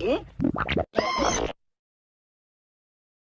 응?